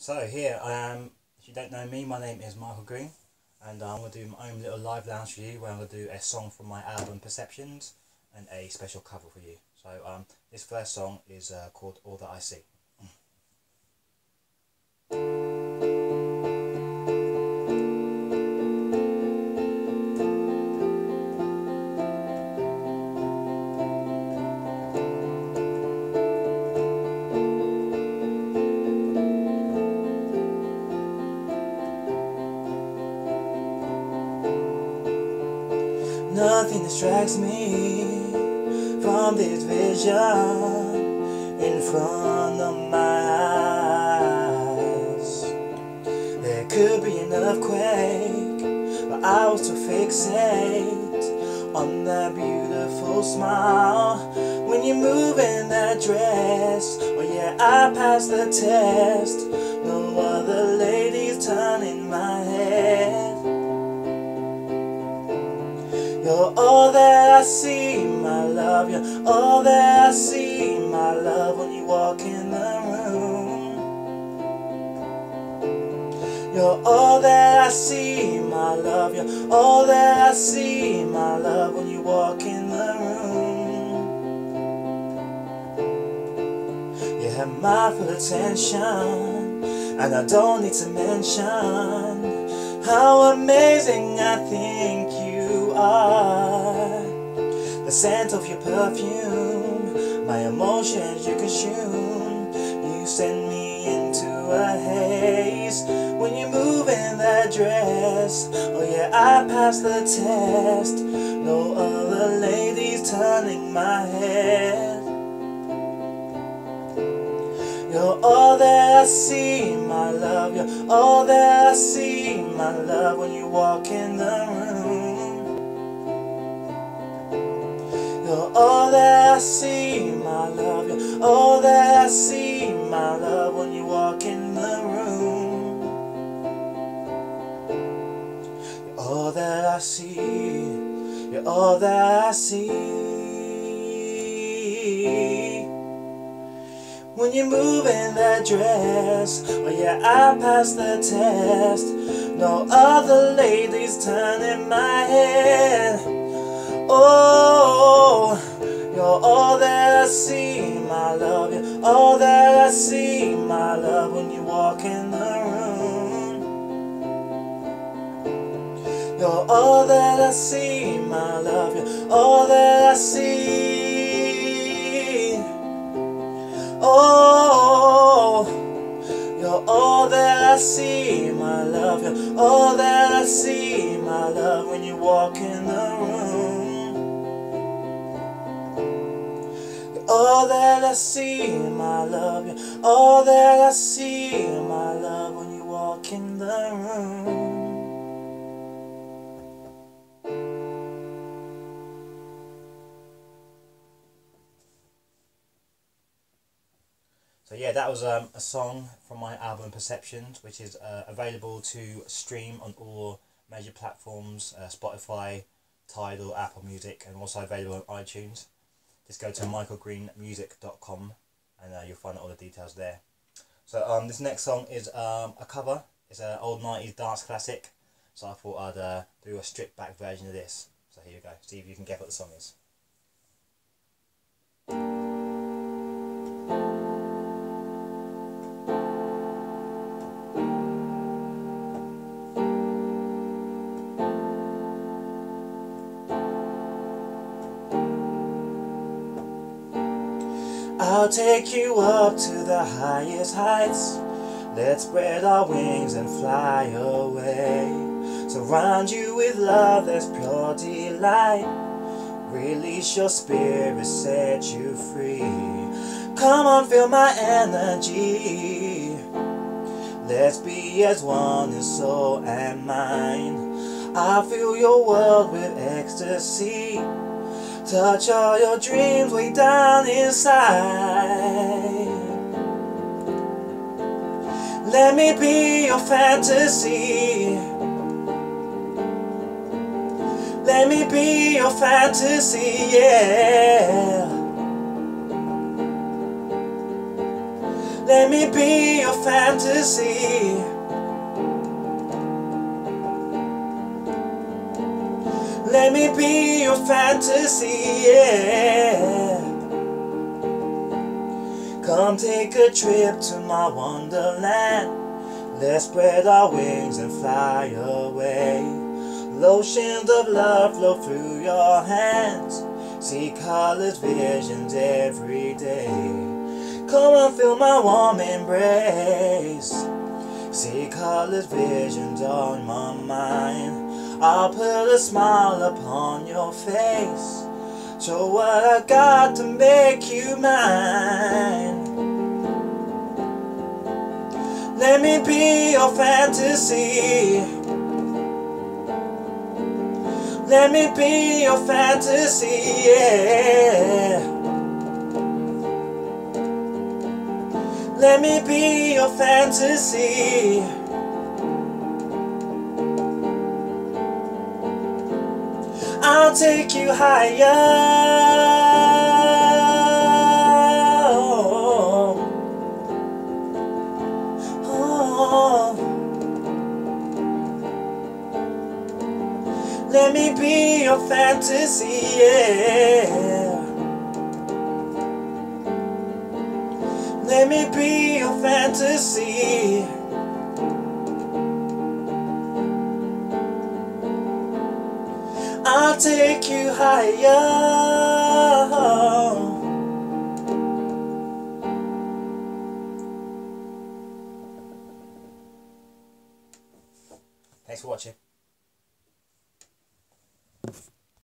So here I am. If you don't know me, my name is Michael Green, and I'm gonna do my own little live lounge for you, where I'm gonna do a song from my album Perceptions and a special cover for you. So um, this first song is uh, called All That I See. Nothing distracts me from this vision in front of my eyes. There could be an earthquake, but I was too fixate on that beautiful smile. When you move in that dress, oh yeah, I passed the test. No other ladies turning my head. You're all that I see, my love. You're all that I see, my love, when you walk in the room. You have my full attention, and I don't need to mention how amazing I think you are. The scent of your perfume, my emotions you consume. You send pass the test. No other ladies turning my head. You're all that I see, my love. You're all that I see, my love, when you walk in the room. You're all that I see, my love. You're all that I see, You're all that I see. When you move in that dress, oh yeah, I pass the test. No other lady's turning my head. Oh, you're all that I see, my love. You're all that I see, my love, when you You're all that I see, my love. You're all that I see. Oh, you're all that I see, my love. You're all that I see, my love, when you walk in the room. You're all that I see, my love. You're all that I see, my love, when you walk in the room. So yeah, that was um, a song from my album Perceptions, which is uh, available to stream on all major platforms, uh, Spotify, Tidal, Apple Music, and also available on iTunes. Just go to michaelgreenmusic.com and uh, you'll find all the details there. So um, this next song is um, a cover. It's an old 90s dance classic. So I thought I'd uh, do a stripped back version of this. So here you go. See if you can guess what the song is. I'll take you up to the highest heights. Let's spread our wings and fly away. Surround you with love that's pure delight. Release your spirit, set you free. Come on, feel my energy. Let's be as one in soul and mind. I fill your world with ecstasy. Touch all your dreams way down inside. Let me be your fantasy. Let me be your fantasy, yeah. Let me be your fantasy. Let me be your fantasy, yeah. Come take a trip to my wonderland. Let's spread our wings and fly away. Lotions of love flow through your hands. See colors, visions every day. Come and feel my warm embrace. See colors, visions on my mind. I'll put a smile upon your face. Show what I got to make you mine. Let me be your fantasy. Let me be your fantasy, yeah. Let me be your fantasy. I'll take you higher. Me be your fantasy, yeah. Let me be your fantasy. I'll take you higher.